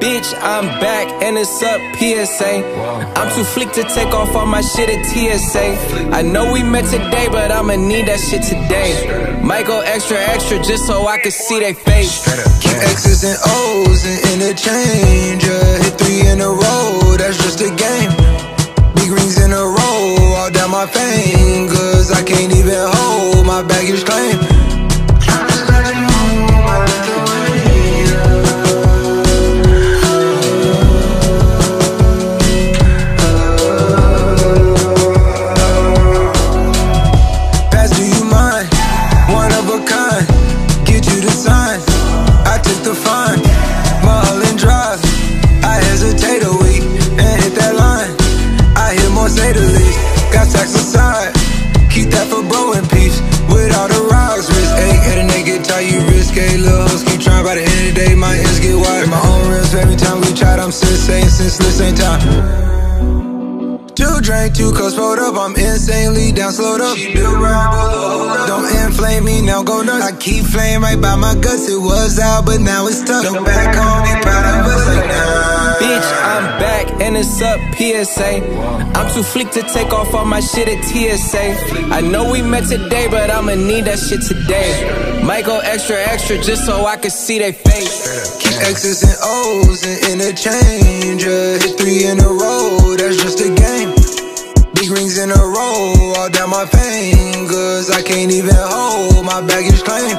Bitch, I'm back and it's up PSA. I'm too fleek to take off all my shit at TSA. I know we met today, but I'ma need that shit today. Might go extra, extra just so I can see they face. Keep X's and O's and interchange. Uh, hit three in a row, that's just a game. Big rings in a row, all down my fingers. I can't even hold my baggage claim. Since this ain't time. Two drink, two cups pulled up. I'm insanely down, slowed up. She built right below. Don't inflame me, now go nuts. I keep flame right by my guts. It was out, but now it's tough. Look back it's up PSA. I'm too fleek to take off all my shit at TSA. I know we met today, but I'ma need that shit today. Might go extra, extra just so I can see they face. Keep X's and O's and interchange. Uh, hit three in a row, that's just a game. Big rings in a row, all down my fingers. I can't even hold my baggage claim.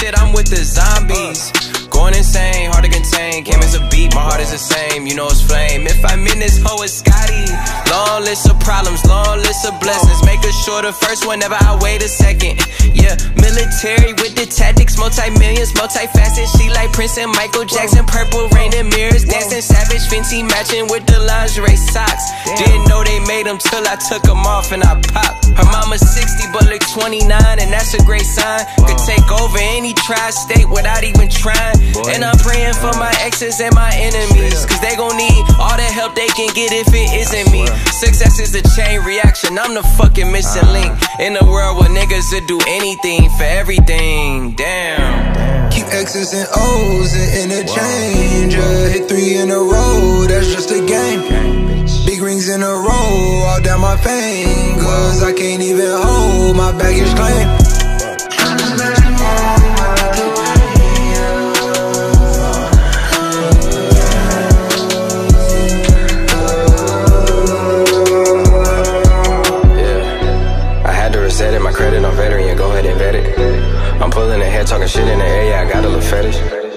Shit, I'm with the zombies. Going insane, hard to contain. Came as a beat, my heart is the same. You know it's flame. If I'm in this hoe, it's Scotty. Long list of problems, long list of blessings. Make a sure the first one, never I wait a second. Yeah, military with the tactics, multi millions, multifaceted. She like Prince and Michael Jackson, purple rain and mirrors, dancing savage, Fenty matching with the lingerie socks. Didn't know they made them till I took them off and I popped. Her mama's 60 but look 29 and that's a great sign. Could take over any tri-state without even trying. And I'm praying for my exes and my enemies, cause they gon' need all the help they can get if it isn't me. Success is the chain reaction, I'm the fucking missing link. In a world where niggas would do anything for everything, damn. Keep X's and O's and interchange. Uh, hit three in a row, that's just a game. Big rings in a row, all down my fingers. I can't even hold my baggage claim. Ahead, talking shit in the air, yeah, I got a little fetish.